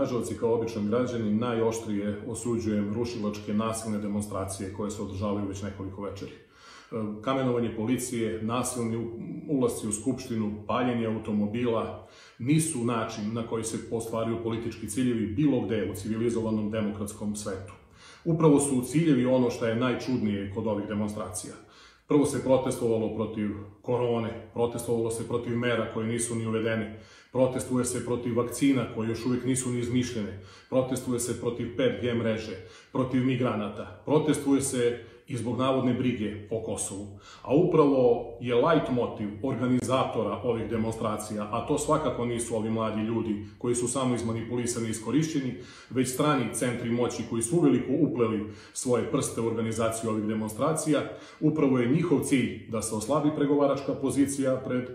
Knjaževac kao običan građanin najoštrije osuđujem rušilačke nasilne demonstracije koje se održavaju već nekoliko večeri. E, kamenovanje policije, nasilni ulasci u skupštinu, paljenje automobila nisu način na koji se postvaruju politički ciljevi bilo gde u civilizovanom demokratskom svetu. Upravo su ciljevi ono što je najčudnije kod ovih demonstracija. Prvo se protestovalo protiv korone, protestovalo se protiv mera koje nisu ni uvedene, protestuje se protiv vakcina koje još uvijek nisu ni izmišljene, protestuje se protiv 5G mreže, protiv migranata, protestuje se i zbog navodne brige o Kosovu. A upravo je light motiv organizatora ovih demonstracija, a to svakako nisu ovi mladi ljudi koji su samo izmanipulisani i iskorišćeni, već strani centri moći koji su uveliko upleli svoje prste u organizaciju ovih demonstracija, upravo je njihov cilj da se oslabi pregovaračka pozicija pred e,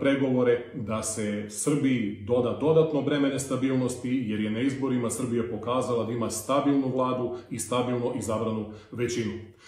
pregovore, da se Srbiji doda dodatno breme nestabilnosti, jer je na izborima Srbija pokazala da ima stabilnu vladu i stabilno izabranu većinu.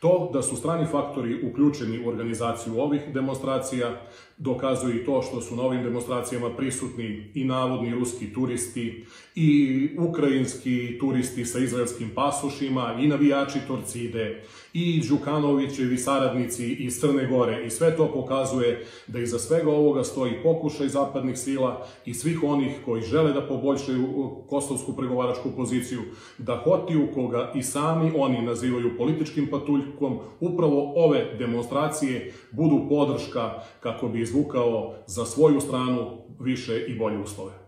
To da su strani faktori uključeni u organizaciju ovih demonstracija dokazuje i to što su na ovim demonstracijama prisutni i navodni ruski turisti i ukrajinski turisti sa izraelskim pasošima i navijači Torcide i Đukanovićevi saradnici iz Crne Gore. I sve to pokazuje da iza svega ovoga stoji pokušaj zapadnih sila i svih onih koji žele da poboljšaju kosovsku pregovaračku poziciju, da hotiju koga i sami oni nazivaju političkim patuljkom, upravo ove demonstracije budu podrška kako bi izvukao za svoju stranu više i bolje uslove.